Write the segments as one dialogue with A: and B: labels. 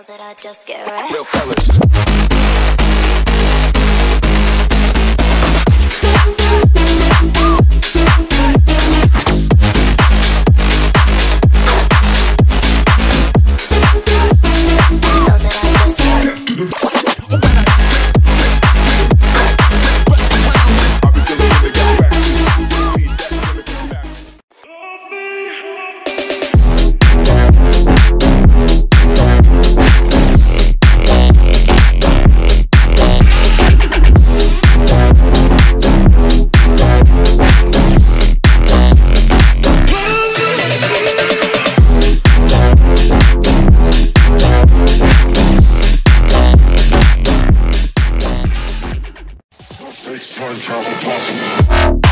A: know that I just get rest.
B: Real fellas.
C: time travel possible.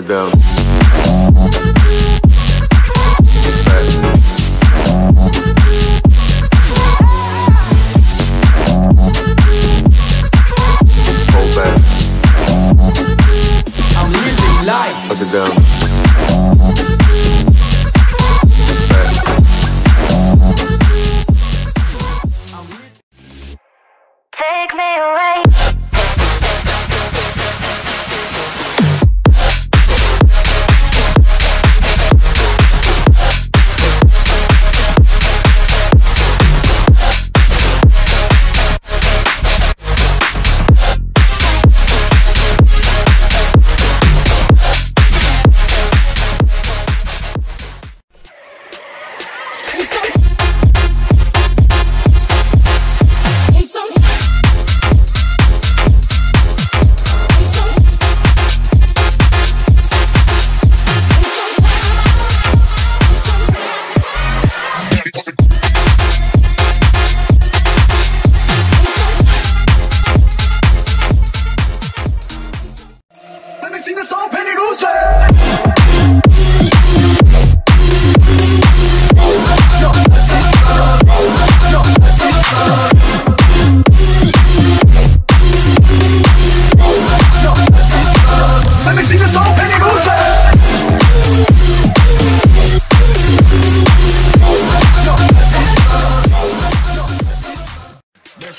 A: Amsterdam.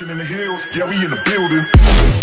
B: Mansion in the hills, yeah, we in the building.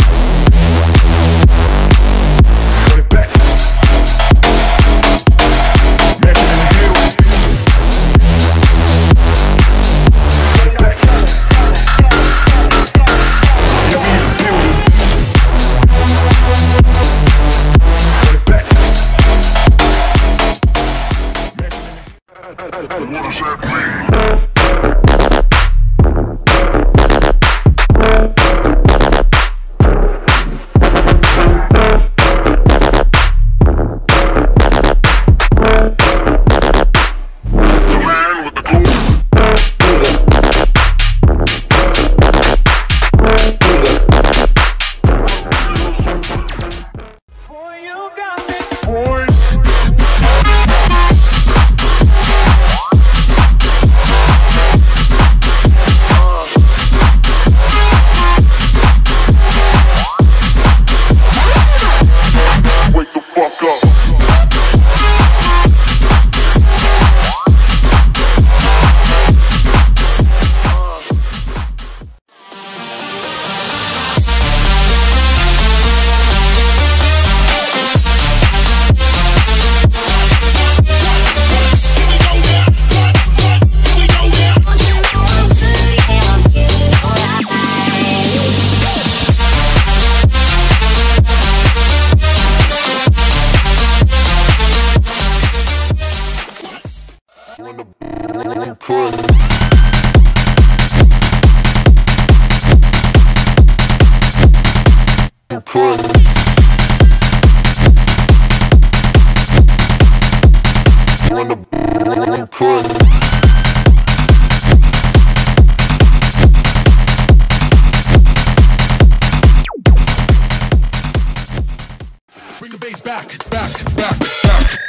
D: Bring the bass back, back, back, back.